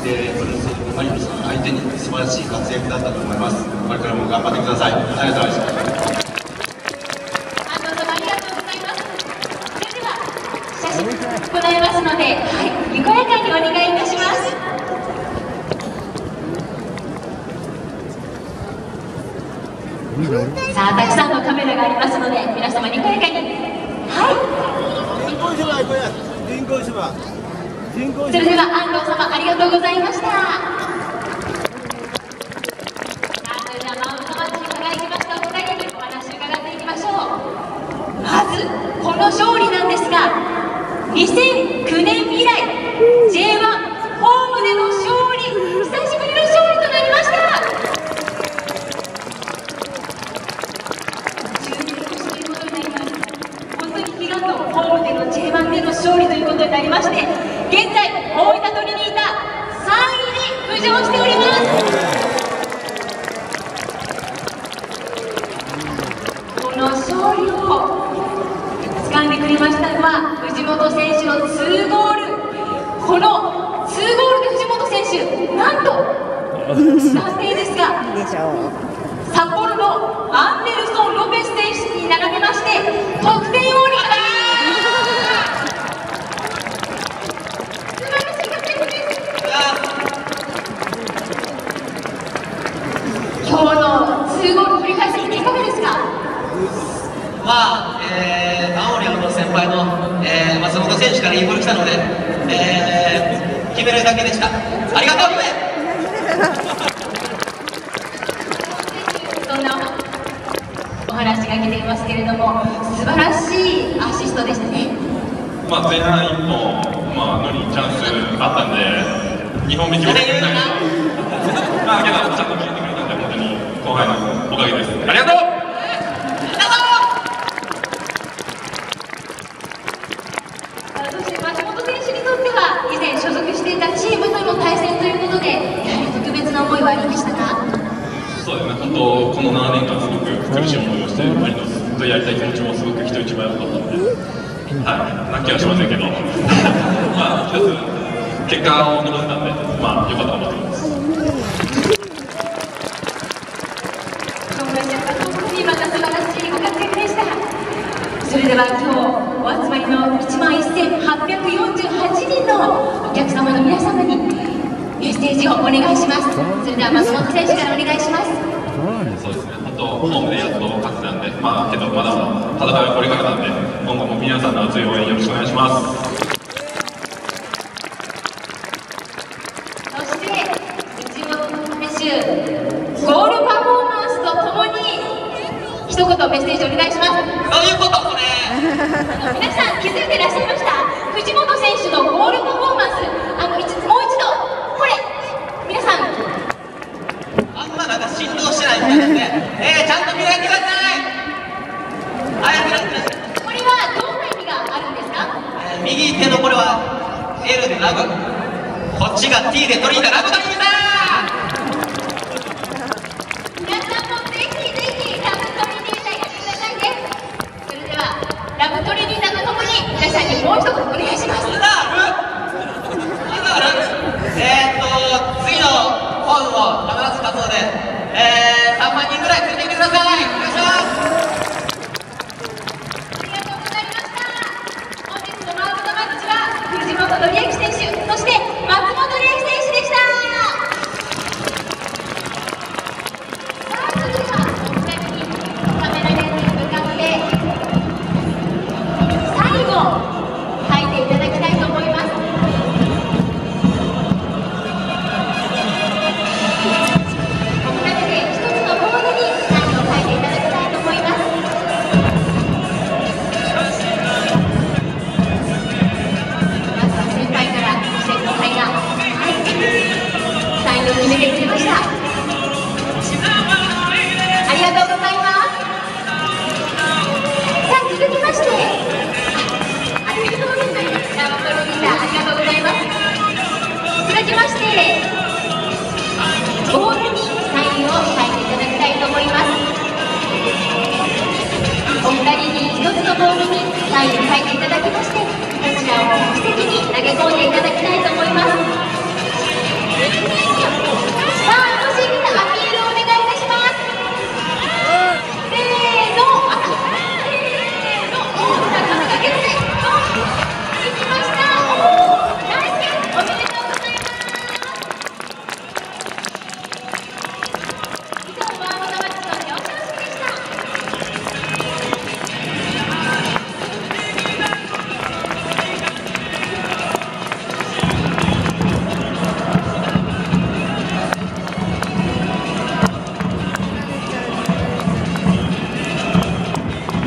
でマリノス相手に素晴らしい活躍だったと思います。これからも頑張ってください。ありがとうございました。安藤様ありがとうございます。それでは写真行いますので、はい、にこやかにお願いいたします。さあたくさんのカメラがありますので皆様にこやかに。はいそれでは安藤様ありがとうございました。さあそれではマウントマッチに輝きましたお二人にお話を伺っていきましょう。まずこの勝利なんですが2009年以来 J1 ホームでの勝利久しぶりの勝利となりました。12年越しということになります本当に悲願のホームでの J1 での勝利ということになりまして現在大分トリニータ3位に浮上しております。この勝利を掴んでくれましたのは藤本選手の2ゴール。この2ゴールで藤本選手なんと暫定ですが札幌のアンデルソン・ロペス選手に並べまして得点王になり素晴らしい活躍です今日の2ゴール振り返ってみていかがですかまあ、えー、青森山の先輩の、えー、松本選手からいいボール来たので、えー、決めるだけでした。ありがとう、そんなお話が来ていますけれども素晴らしいアシストでしたね。まあ、前半1本、まあ、のにチャンスあったんで、2本目決めてくれないまあ、けど、ちゃんと決めてくれたんで、本当に後輩のおかげです。ありがとうそして松本選手にとっては以前所属していたチームとの対戦ということでやはり特別な思いはありましたか？そうですね、本当、この7年間、すごく苦しい思いをして、マリノスとやりたい気持ちもすごく人一倍多かったので、はい、泣きはしませんけど、まあ、一つ、結果を残せたんで、まあ、良かったと思ってます。今回本当にまた素晴らしいご活躍でした。それでは今日お集まりの1万1848人のお客様の皆様にメッセージをお願いします。それでは松本選手からお願いします。そうですね、本当、ホームでやっと勝てたんで、まあ、けど、まだまだ戦いはこれからなんで、今後も皆さんの熱い応援よろしくお願いします。そして藤本選手ゴールパフォーマンスとともに一言メッセージお願いします。どういうことこれ。皆さん気づいていらっしゃいました藤本選手のゴールパフォーマンスあの一もう一度これ皆さんあんまなんか振動してないみたいなんで、えー、ちゃんと見られてくださいあやってください、これはどんな意味があるんですかえー右手のこれは L でラグこっちが T でトリーダラブドリーだ。きましてボールにサインを書いていただきたいと思います。お二人に一つのボールにサインを書いていただきまして